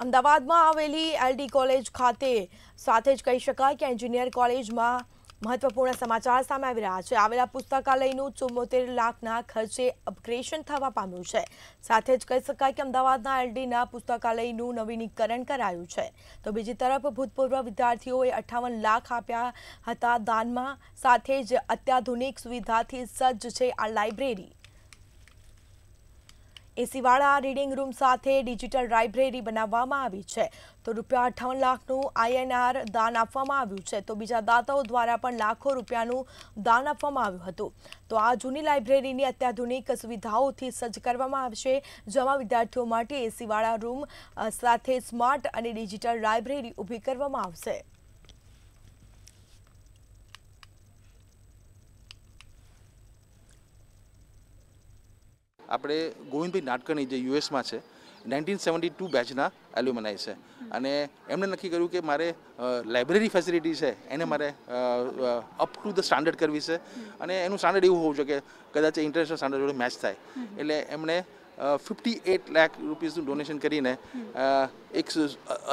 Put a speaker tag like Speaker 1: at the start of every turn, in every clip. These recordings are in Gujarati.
Speaker 1: અમદાવાદમાં આવેલી એલડી કોલેજ ખાતે સાથે જ કહી શકાય કે એન્જિનિયર કોલેજમાં મહત્વપૂર્ણ સમાચાર સામે આવી રહ્યા છે. આવેલા પુસ્તકાલયનું ચુમ્મોતેર લાખના ખર્ચે અપગ્રેશન થવા પામ્યું છે. સાથે જ કહી શકાય કે અમદાવાદના એલડીના પુસ્તકાલયનું નવીનીકરણ કરાયું છે. તો બીજી તરફ ભૂતપૂર્વ વિદ્યાર્થીઓએ અઠ્ઠાવન લાખ આપ્યા હતા દાનમાં. સાથે જ અત્યાધુનિક સુવિધાથી સજ્જ છે આ લાઇબ્રેરી. એસીવાળા રીડિંગ રૂમ સાથે ડિજિટલ લાઇબ્રેરી બનાવવામાં આવી છે. તો રૂપિયા અઠાવન લાખનું આઈએનઆર દાન આપવામાં આવ્યું છે. તો બીજા દાતાઓ દ્વારા પણ લાખો રૂપિયાનું દાન આપવામાં આવ્યું હતું. તો આ જૂની લાઇબ્રેરીની અત્યાધુનિક સુવિધાઓથી સજ્જ કરવામાં આવશે, જેમાં વિદ્યાર્થીઓ માટે એસીવાળા રૂમ સાથે સ્માર્ટ અને ડિજિટલ લાઇબ્રેરી ઊભી કરવામાં આવશે.
Speaker 2: આપણે ગોવિંદભાઈ નાટકરની જે યુએસમાં છે, નાઇન્ટીન સેવન્ટી ટુ બેચના એલ્યુમનાઈ છે. અને એમણે નક્કી કર્યું કે મારે લાઇબ્રેરી ફેસિલિટી છે, એને મારે અપ ટુ ધ સ્ટાન્ડર્ડ કરવી છે. અને એનું સ્ટાન્ડર્ડ એવું હોવું જોઈએ કે કદાચ ઇન્ટરનેશનલ સ્ટાન્ડર્ડ જોડે મેચ થાય. એટલે એમણે ફિફ્ટી એટ લાખ રૂપીસનું ડોનેશન કરીને એક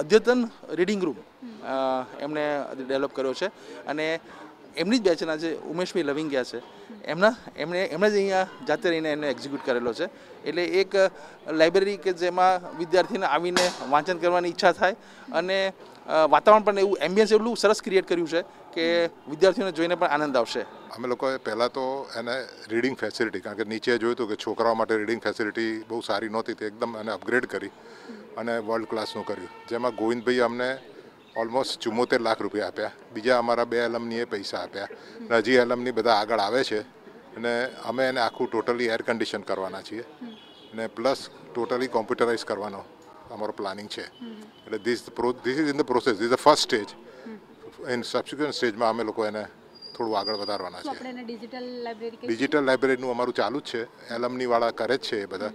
Speaker 2: અદ્યતન રીડિંગ રૂમ એમણે ડેવલપ કર્યો છે. અને એમની જ બેચના જે ઉમેશભાઈ લવિંગિયા છે. એમના, એમણે એમણે જ અહીંયા જાતે રહીને એને એક્ઝિક્યુટ કરેલો છે. એટલે એક લાઇબ્રેરી કે જેમાં વિદ્યાર્થીને આવીને વાંચન કરવાની ઈચ્છા થાય અને વાતાવરણ પણ એવું એમ્બિયન્સ એટલું સરસ ક્રિએટ કર્યું છે કે વિદ્યાર્થીઓને જોઈને પણ આનંદ આવશે.
Speaker 3: અમે લોકોએ પહેલાં તો એને રીડિંગ ફેસિલિટી કારણ કે નીચે જોયું હતું કે છોકરાઓ માટે રીડિંગ ફેસિલિટી બહુ સારી નહોતી, તે એકદમ એને અપગ્રેડ કરી અને વર્લ્ડ ક્લાસનું કર્યું. જેમાં ગોવિંદભાઈ અમને ઓલમોસ્ટ ચુમ્મોતેર લાખ રૂપિયા આપ્યા. બીજા અમારા બે એલમનીએ પૈસા આપ્યા. અને હજી એલમની બધા આગળ આવે છે. અને અમે એને આખું ટોટલી એર કન્ડિશન કરવાના છીએ. અને પ્લસ ટોટલી કોમ્પ્યુટરાઇઝ કરવાનો અમારો પ્લાનિંગ છે. એટલે this this is in the process this the first stage in subsequent સ્ટેજમાં અમે લોકો એને થોડું આગળ વધારવાના છે
Speaker 4: ડિજિટલ
Speaker 3: ડિજિટલ લાઇબ્રેરીનું અમારું ચાલુ જ છે. એલમની વાળા કરે જ છે એ બધા.